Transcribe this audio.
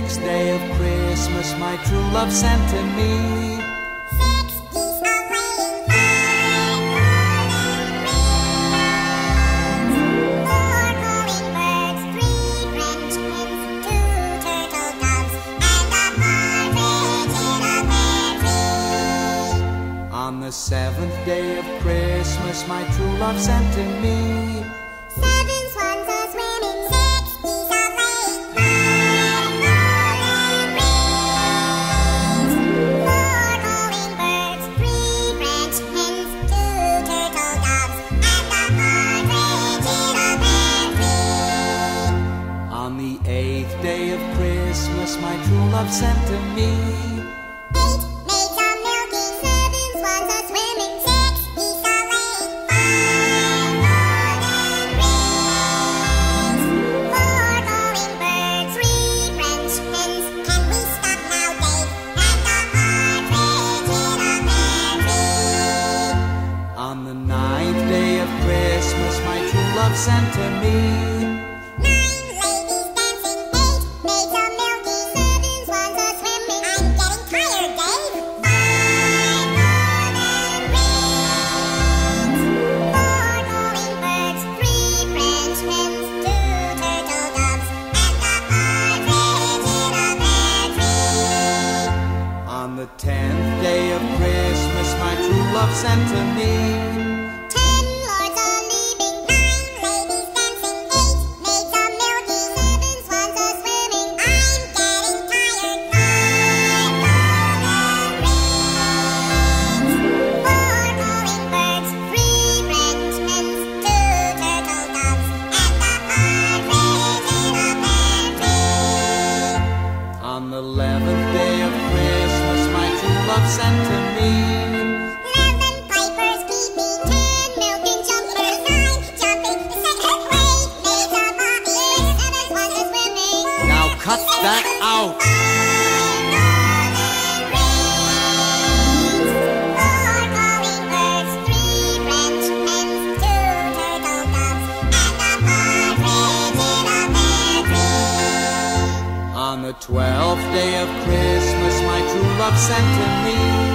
sixth day of Christmas my true love sent to me. On the seventh day of Christmas my true love sent to me the eighth day of Christmas my true love sent to me Eight maids milking, seven swans swimming, six geese laying, five golden rings. Four calling birds, three French hens. Can we stop now, Dave? And a partridge in a pear tree. On the ninth day of Christmas my true love sent to me the tenth day of Christmas my true love sent to me cut that out. On the twelfth day of Christmas my true love sent to me